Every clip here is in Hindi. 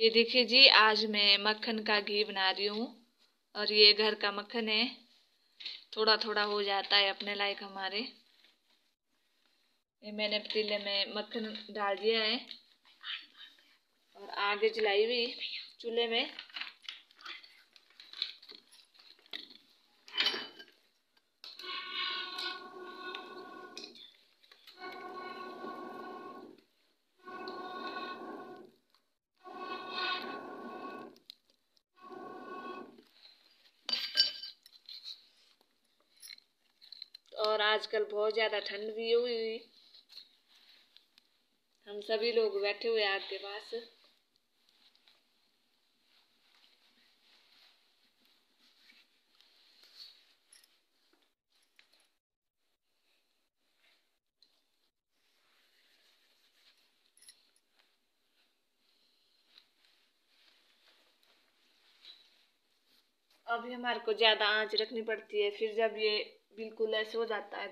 ये देखिए जी, आज मैं मक्खन का घी बना रही हूँ और ये घर का मक्खन है। थोड़ा थोड़ा हो जाता है अपने लायक हमारे। ये मैंने पतीले में मक्खन डाल दिया है और आगे जलाई हुई चूल्हे में। और आजकल बहुत ज़्यादा ठंड भी हुई हुई। हम सभी लोग बैठे हुए आग के पास। अभी हमारे को ज़्यादा आँच रखनी पड़ती है, फिर जब ये बिल्कुल ऐसे हो जाता है।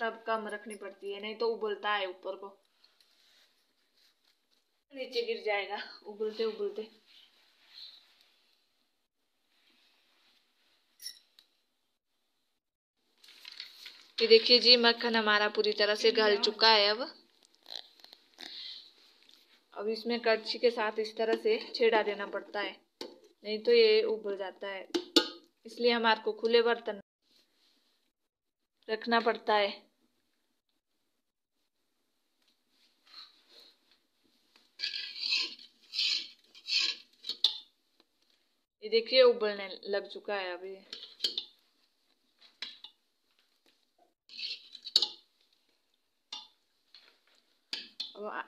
तब कम रखनी पड़ती है, नहीं तो उबलता है ऊपर को। नीचे गिर जाएगा, उबलते उबलते। ये देखिए जी, मक्खन हमारा पूरी तरह से गल चुका है अब। अब इसमें कच्ची के साथ इस तरह से छेड़ा देना पड़ता है, नहीं तो ये उबल जाता है। इसलिए हमारे को खुले बर्तन रखना पड़ता है। ये देखिए, उबलने लग चुका है अभी।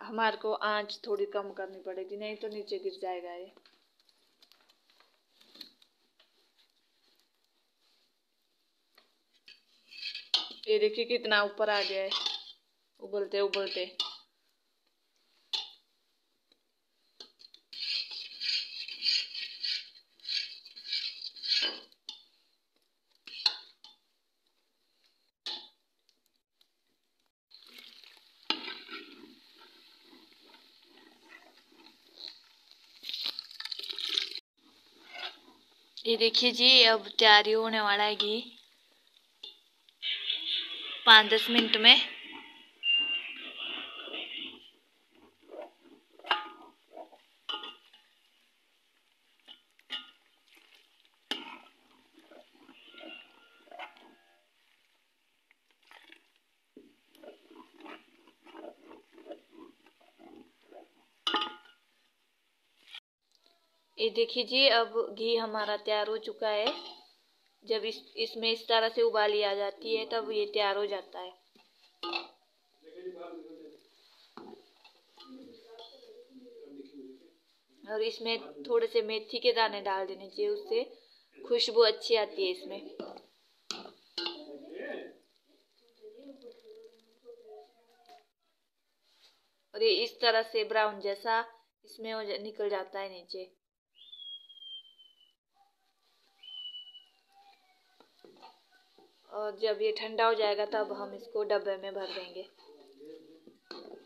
हमारे को आँच थोड़ी कम करनी पड़ेगी, नहीं तो नीचे गिर जाएगा ये। ये देखिए कितना ऊपर आ गया है। उबलते उबलते। ये देखिए जी, अब तैयारी होने वाला है घी। पाँच दस मिनट में। ये देखिए जी अब घी हमारा तैयार हो चुका है। जब इस, इसमें इस तरह से उबाली आ जाती है, तब ये तैयार हो जाता है। और इसमें थोड़े से मेथी के दाने डाल देने चाहिए, उससे खुशबू अच्छी आती है इसमें। और ये इस तरह से ब्राउन जैसा इसमें निकल जाता है नीचे। और जब ये ठंडा हो जाएगा तब हम इसको डब्बे में भर देंगे।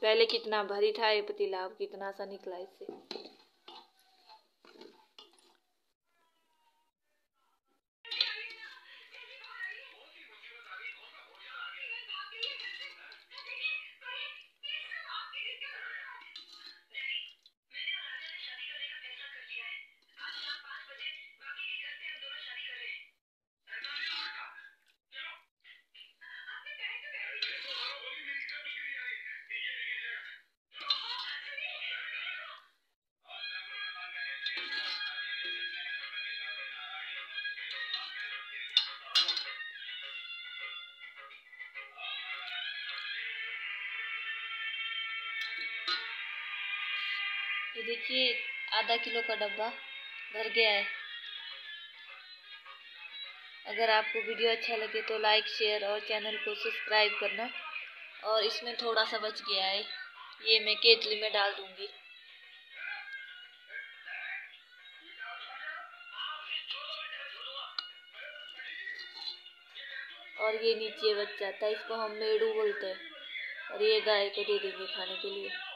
पहले कितना भरी था ये पतीला अब कितना सा निकला इससे। देखिए, आधा किलो का डब्बा भर गया है। अगर आपको वीडियो अच्छा लगे तो लाइक, शेयर और चैनल को सब्सक्राइब करना। और इसमें थोड़ा सा बच गया है। ये मैं केतली में डाल दूँगी। और ये नीचे बच जाता है। इसको हम मेड़ू बोलते हैं। और ये गाय को दे देंगे खाने के लिए।